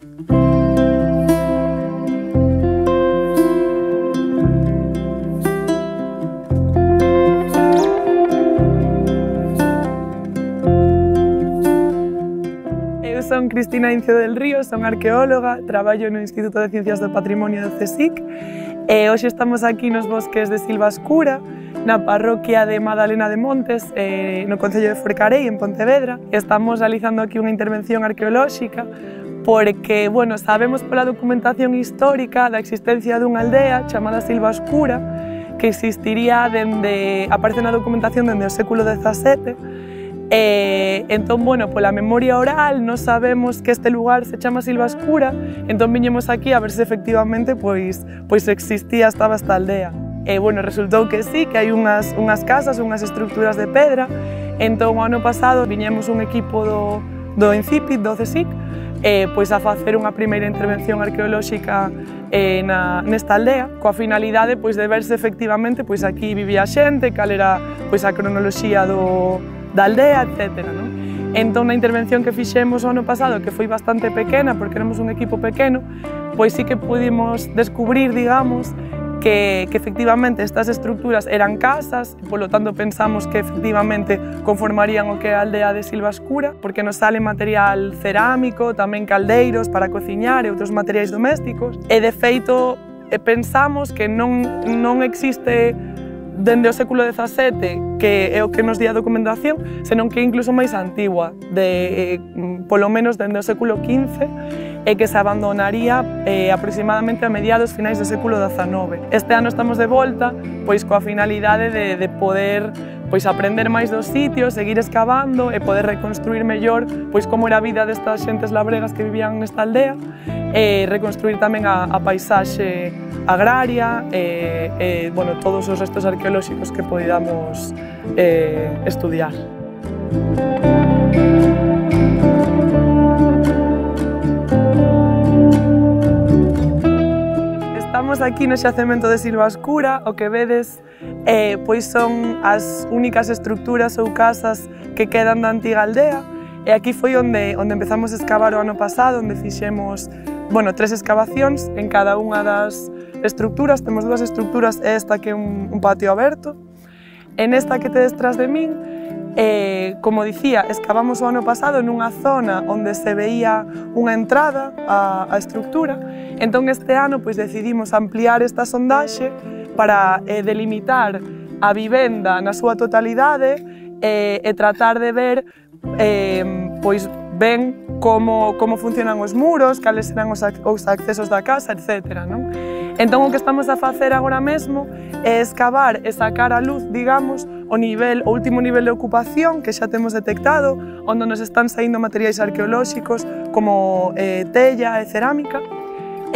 Eu son Cristina Incio del Río, son arqueóloga, traballo no Instituto de Ciencias do Patrimonio do CSIC e hoxe estamos aquí nos bosques de Silva Escura, na parroquia de Madalena de Montes, eh, no Concello de Forcarei, en Pontevedra. Estamos realizando aquí unha intervención arqueolóxica porque, bueno, sabemos pola documentación histórica da existencia dunha aldea chamada Silva Oscura, que existiría dende, aparece na documentación dende o século XVII, e, entón, bueno, pola memoria oral non sabemos que este lugar se chama Silva Escura, entón viñemos aquí a ver se efectivamente pois, pois existía, estaba esta aldea. E, bueno, resultou que sí, que hai unhas, unhas casas, unhas estructuras de pedra, entón o ano pasado viñemos un equipo do, do INCIPIT, do CSIC, eh, pois a facer unha primeira intervención arqueolóxica eh, na, nesta aldea, coa finalidade pois, de verse efectivamente pois, aquí vivía xente, cal era pois, a cronoloxía do, da aldea, etc. Non? Entón, na intervención que fixemos o ano pasado, que foi bastante pequena, porque éramos un equipo pequeno, pois sí que pudimos descubrir, digamos, que, que efectivamente estas estructuras eran casas, e, polo tanto pensamos que efectivamente conformarían o que é a aldea de Silva Escura, porque nos sale material cerámico, tamén caldeiros para cociñar e outros materiais domésticos, e de feito pensamos que non, non existe dende o século XVII, que é o que nos di a documentación, senón que é incluso máis antigua, de, eh, mm, polo menos dende o século XV, e que se abandonaría eh, aproximadamente a mediados finais do século XIX. Este ano estamos de volta, pois coa finalidade de, de poder pois aprender máis dos sitios, seguir escavando e poder reconstruir mellor pois como era a vida destas xentes labregas que vivían nesta aldea e reconstruir tamén a, a paisaxe agraria e, e bueno, todos os restos arqueolóxicos que podíamos eh, estudiar. Estamos aquí no xacemento de Silva Escura, o que vedes eh, pois son as únicas estructuras ou casas que quedan da antiga aldea e aquí foi onde, onde empezamos a excavar o ano pasado, onde fixemos bueno, tres excavacións en cada unha das estructuras, temos dúas estructuras, esta que é un, un patio aberto, en esta que tedes tras de min, eh, como dicía, excavamos o ano pasado nunha zona onde se veía unha entrada á, á estructura, entón este ano pois, decidimos ampliar esta sondaxe para eh, delimitar a vivenda na súa totalidade eh, e tratar de ver eh, pois ben como, como funcionan os muros, cales serán os, os accesos da casa, etc. Non? Entón o que estamos a facer agora mesmo é escavar e sacar a luz, digamos, o nivel, o último nivel de ocupación que xa temos detectado, onde nos están saindo materiais arqueolóxicos como eh, tella e cerámica.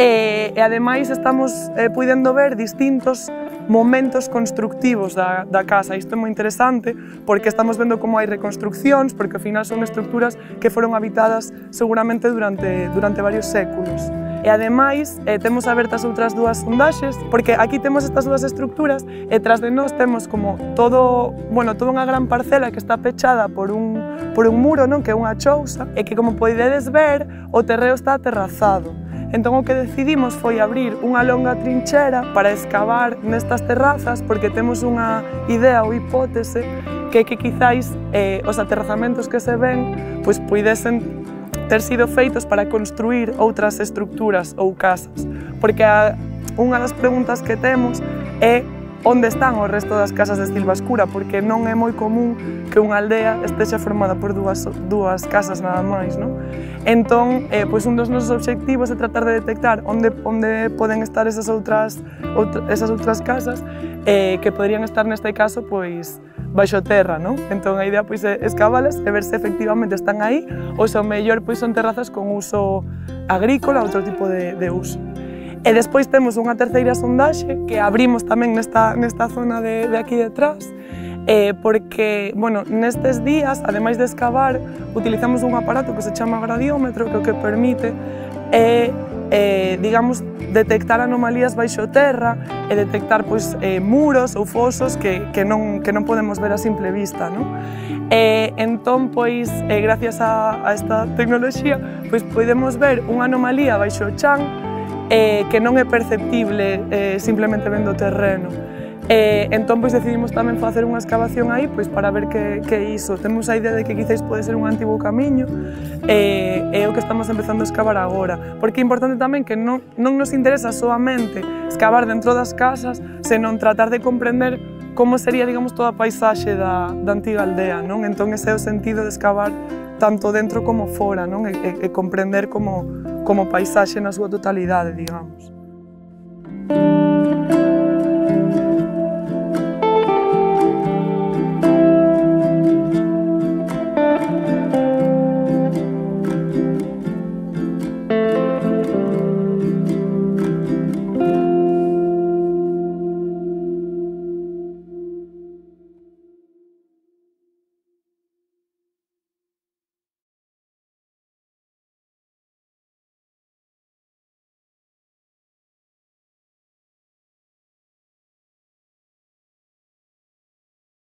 E, e ademais estamos eh, puidendo ver distintos momentos constructivos da, da casa. Isto é moi interesante porque estamos vendo como hai reconstruccións, porque ao final son estructuras que foron habitadas seguramente durante, durante varios séculos e ademais eh, temos abertas outras dúas sondaxes porque aquí temos estas dúas estructuras e tras de nós temos como todo, bueno, toda unha gran parcela que está pechada por un, por un muro, non, que é unha chousa e que como podedes ver o terreo está aterrazado. Entón o que decidimos foi abrir unha longa trinchera para excavar nestas terrazas porque temos unha idea ou hipótese que é que quizáis eh, os aterrazamentos que se ven pois poidesen ter sido feitos para construir outras estructuras ou casas, porque a, unha das preguntas que temos é onde están o resto das casas de Silva Escura, porque non é moi común que unha aldea estexa formada por dúas, dúas casas nada máis, non? Entón, eh, pois un dos nosos obxectivos é tratar de detectar onde, onde poden estar esas outras, outra, esas outras casas eh, que poderían estar neste caso pois baixo terra, non? Entón a idea pois é escavalas e ver se efectivamente están aí ou se o mellor pois son terrazas con uso agrícola, outro tipo de, de uso. E despois temos unha terceira sondaxe que abrimos tamén nesta, nesta zona de, de aquí detrás, eh, porque, bueno, nestes días, ademais de excavar, utilizamos un aparato que se chama gradiómetro, que o que permite eh, digamos, detectar anomalías baixo terra e detectar pois, eh, muros ou fosos que, que, non, que non podemos ver a simple vista. Non? E, entón, eh, gracias a, a esta tecnoloxía, pois, podemos ver unha anomalía baixo o chan eh, que non é perceptible eh, simplemente vendo o terreno. E, entón, pois, decidimos tamén facer unha excavación aí pois, para ver que, que iso. Temos a idea de que quizáis pode ser un antigo camiño e é o que estamos empezando a excavar agora. Porque é importante tamén que non, non nos interesa soamente excavar dentro das casas, senón tratar de comprender como sería, digamos, toda a paisaxe da, da antiga aldea, non? Entón, ese é o sentido de excavar tanto dentro como fora, non? E, e, e comprender como, como paisaxe na súa totalidade, digamos.